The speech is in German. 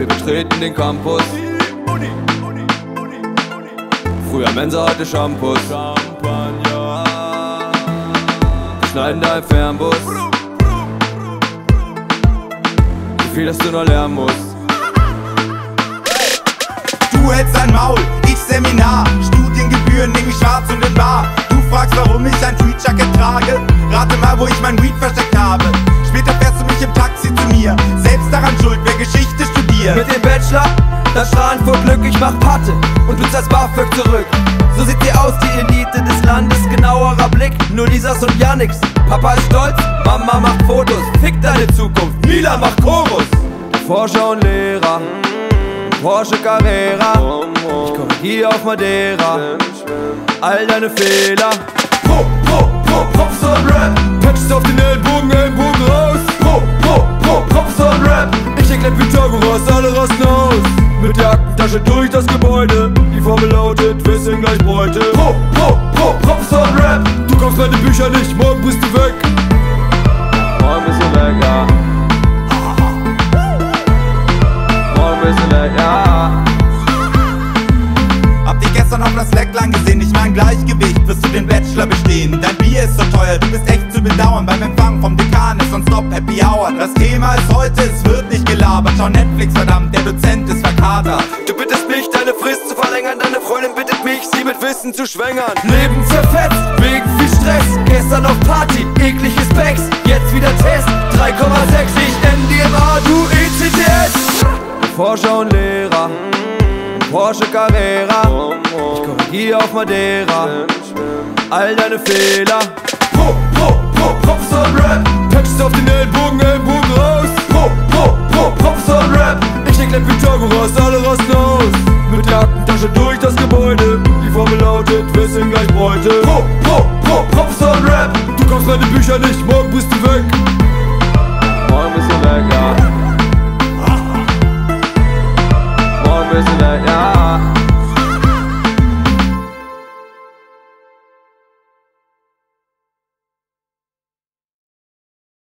Wir betreten den Campus. Früher Mensa, heute Shampoos. Champagner. Wir schneiden deinen Fernbus. Wie viel, dass du noch lernen musst. Du hältst dein Maul, ich Seminar. Studiengebühren nehme ich schwarz und in bar. Du fragst, warum ich ein Tweetjacket trage. Rate mal, wo ich mein Weed versteckt habe. Später fährst du mich im Taxi zu mir. Selbst daran schuld, wer Geschichte studiert. Mit dem Bachelor, das Strahlen vor Glück, ich mach Patte und du zahlst BAföG zurück. So sieht sie aus, die Elite des Landes, genauerer Blick, nur Lisas und Yannicks. Papa ist stolz, Mama macht Fotos, fick deine Zukunft, Mila macht Chorus. Forscher und Lehrer, Porsche Carrera, ich korrigiere auf Madeira, all deine Fehler. Pro, pro, pro, Professor Rap, Pythagoras, alle rasten aus. Mit der Aktentasche durch das Gebäude, die Formel lautet, wir sind gleich Beute. Pro, pro, pro, Professor Rap, du kaufst meine Bücher nicht, morgen bist du weg. Morgen bist du weg, ja. Morgen bist du weg, ja. Hab dich gestern auf das Slackline gesehen, ich mein Gleichgewicht, wirst du den Bachelor bestehen. Dein Bier ist so teuer, du bist echt zu bedauern. Beim Empfang vom Dekan ist nonstop Happy Hour. Das Thema ist heute, es Schau Netflix, verdammt, der Dozent ist verkatert. Du bittest mich, deine Frist zu verlängern, deine Freundin bittet mich, sie mit Wissen zu schwängern. Leben zerfetzt, wegen viel Stress. Gestern auf Party, ekliges Bags, jetzt wieder Test. 3,6, ich MDMA, du ECTS. Forscher und Lehrer, Porsche Carrera, ich korrigiere auf Madeira, all deine Fehler. Pro, pro, pro, Professor Rap, Patches auf den Ellbogen, Ellbogen Aktentasche durch das Gebäude, die Formel lautet, wir sind gleich Beute. Pro, pro, pro, Professor Rap, du kaufst meine Bücher nicht, morgen bist du weg. Morgen bist du weg, ja. Morgen bist du weg, ja.